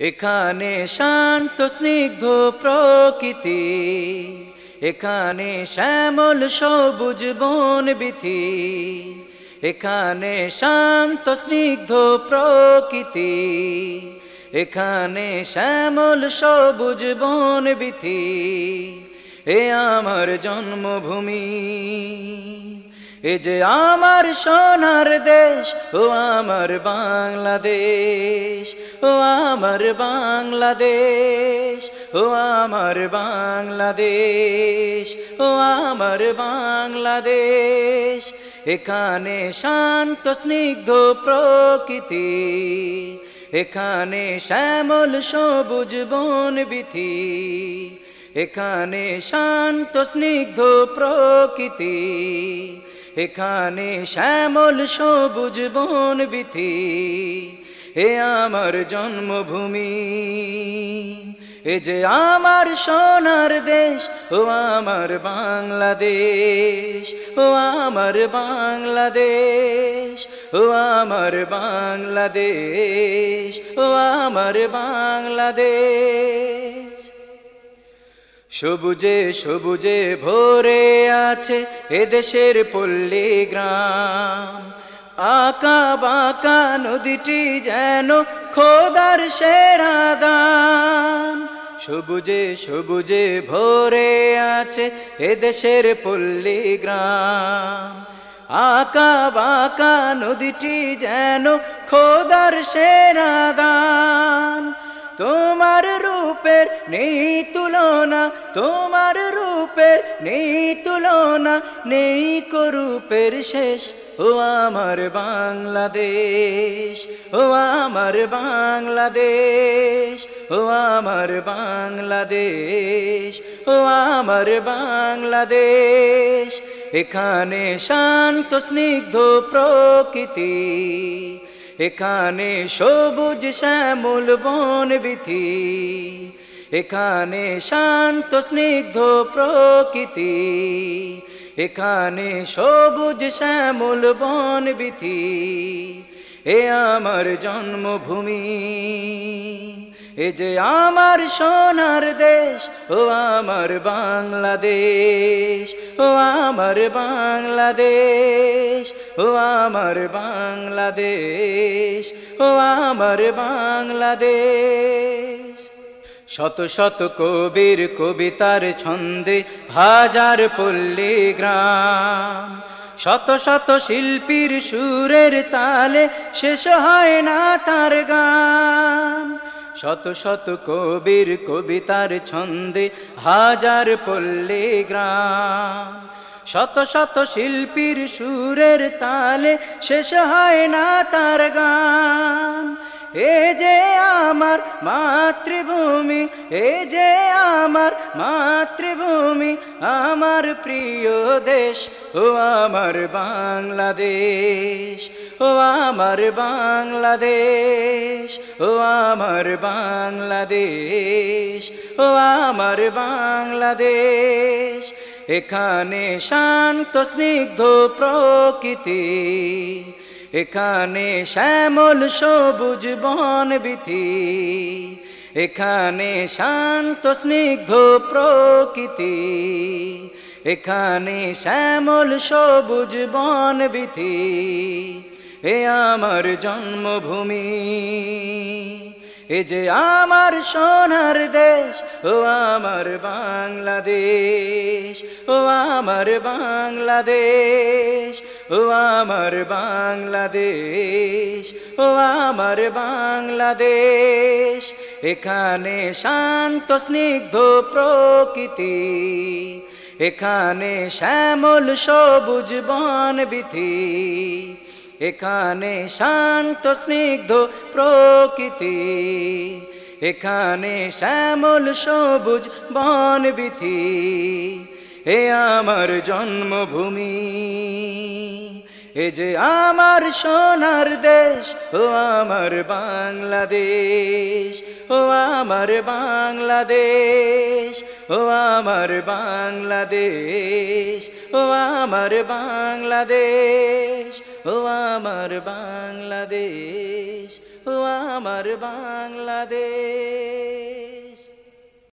এখানে শান্ত, স্নিগ্ধ প্রকৃতি। এখানে শ্যামল, সবুজ, বন বিথি। এখানে শান্ত, স্নিগ্ধ প্রকৃতি। এখানে শ্যামল, সবুজ, বন বিথি। এ আমার জন্মভূমি। এ যে আমার সোনার দেশ, ও আমার বাংলাদেশ, ও আমার বাংলাদেশ, ও আমার বাংলাদেশ, ও আমার বাংলাদেশ। এখানে শান্ত, স্নিগ্ধ প্রকৃতি, এখানে শ্যামল, সবুজ বন বিথি, এখানে শান্ত, স্নিগ্ধ প্রকৃতি এখানে শ্যামল সবুজ বন বিথি এ আমার জন্মভূমি। এ যে আমার সোনার দেশ, ও আমার বাংলাদেশ, ও আমার বাংলাদেশ, ও আমার বাংলাদেশ, ও আমার বাংলাদেশ। সবুজে সবুজে ভরে আছে এদেশের পল্লী গ্রাম আঁকা বাঁকা নদীটি যেন খোদার সেরা দান। সবুজে সবুজে ভরে আছে এদেশের পল্লী গ্রাম আঁকা বাঁকা নদীটি যেন খোদার সেরা দান। রূপের নেই তুলনা, তোমার রূপের নেই তুলনা, নেই করূপের শেষ। ও আমার বাংলাদেশ, ও আমার বাংলাদেশ, ও আমার বাংলাদেশ, ও আমার বাংলাদেশ। এখানে শান্ত, স্নিগ্ধ প্রকৃতি এখানে সবুজ শ্যামল বন বিথি, এখানে শান্ত স্নিগ্ধ প্রকৃতি, এখানে সবুজ শ্যামল বন বিথি, এ আমার জন্মভূমি, এ যে আমার সোনার দেশ, ও আমার বাংলাদেশ, ও আমার বাংলাদেশ ও আমার বাংলাদেশ, ও আমার বাংলাদেশ। শত শত কবির কবিতার ছন্দে হাজার পল্লী গ্রাম। শত শত শিল্পীর সুরের তালে শেষ হয় না তার গান। শত শত কবির কবিতার ছন্দে হাজার পল্লী গ্রাম। শত শত শিল্পীর সুরের তালে শেষ হয় না তার গান। এ যে আমার মাতৃভূমি, এ যে আমার মাতৃভূমি, আমার প্রিয় দেশ, ও আমার বাংলাদেশ, ও আমার বাংলাদেশ, ও আমার বাংলাদেশ, ও আমার বাংলাদেশ এখানে শান্ত, স্নিগ্ধ প্রকৃতি। এখানে শ্যামল সবুজ বন বিথি। এখানে শান্ত, স্নিগ্ধ প্রকৃতি। এখানে শ্যামল সবুজ বন বিথি। এ আমার জন্মভূমি। এ যে আমার সোনার দেশ, ও আমার বাংলাদেশ, ও আমার বাংলাদেশ, ও আমার বাংলাদেশ, ও আমার বাংলাদেশ। এখানে শান্ত, স্নিগ্ধ প্রকৃতি, এখানে শ্যামল সবুজ বন বিথি এখানে শান্ত, স্নিগ্ধ প্রকৃতি। এখানে শ্যামল সবুজ বন বিথি এ আমার জন্মভূমি। এ যে আমার সোনার দেশ, ও আমার বাংলাদেশ। ও আমার বাংলাদেশ, ও আমার বাংলাদেশ। ও আমার বাংলাদেশ। ও আমার বাংলাদেশ ও আমার বাংলাদেশ।